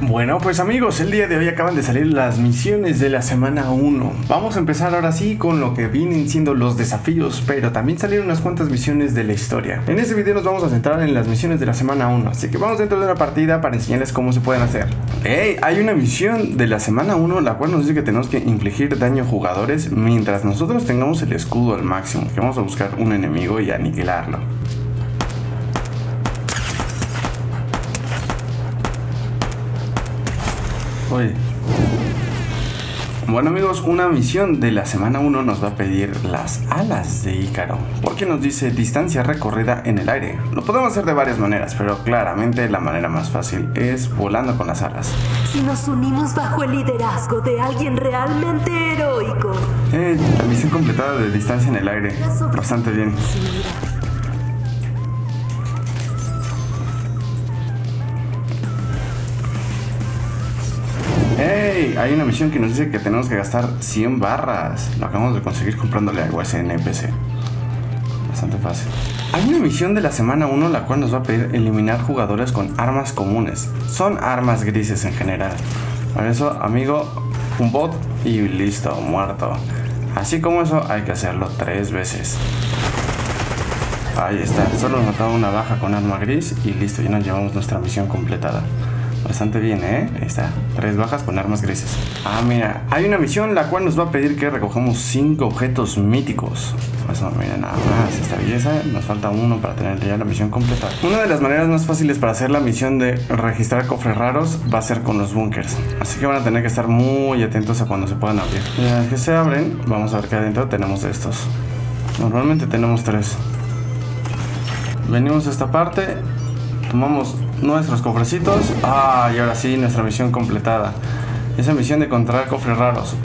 Bueno, pues amigos, el día de hoy acaban de salir las misiones de la semana 1. Vamos a empezar ahora sí con lo que vienen siendo los desafíos, pero también salieron unas cuantas misiones de la historia. En este video nos vamos a centrar en las misiones de la semana 1, así que vamos dentro de una partida para enseñarles cómo se pueden hacer. Hey, hay una misión de la semana 1 la cual nos dice que tenemos que infligir daño a jugadores mientras nosotros tengamos el escudo al máximo, que vamos a buscar un enemigo y aniquilarlo. Oye. Bueno amigos, una misión de la semana 1 nos va a pedir las alas de Ícaro, porque nos dice distancia recorrida en el aire. Lo podemos hacer de varias maneras, pero claramente la manera más fácil es volando con las alas. Si nos unimos bajo el liderazgo de alguien realmente heroico. Eh, la misión completada de distancia en el aire. Bastante bien. Hay una misión que nos dice que tenemos que gastar 100 barras. Lo acabamos de conseguir comprándole algo a ese NPC. Bastante fácil. Hay una misión de la semana 1 la cual nos va a pedir eliminar jugadores con armas comunes. Son armas grises en general. Por eso, amigo, un bot y listo, muerto. Así como eso, hay que hacerlo tres veces. Ahí está, solo nos matamos una baja con arma gris y listo, ya nos llevamos nuestra misión completada. Bastante bien, ¿eh? Ahí está. Tres bajas con armas grises. Ah, mira. Hay una misión la cual nos va a pedir que recojamos cinco objetos míticos. Eso, mira, nada más. Esta belleza. Nos falta uno para tener ya la misión completa. Una de las maneras más fáciles para hacer la misión de registrar cofres raros va a ser con los bunkers. Así que van a tener que estar muy atentos a cuando se puedan abrir. Ya que se abren, vamos a ver que adentro tenemos estos. Normalmente tenemos tres. Venimos a esta parte. Tomamos nuestros cofrecitos. Ah, y ahora sí, nuestra misión completada. Esa misión de encontrar cofres raros.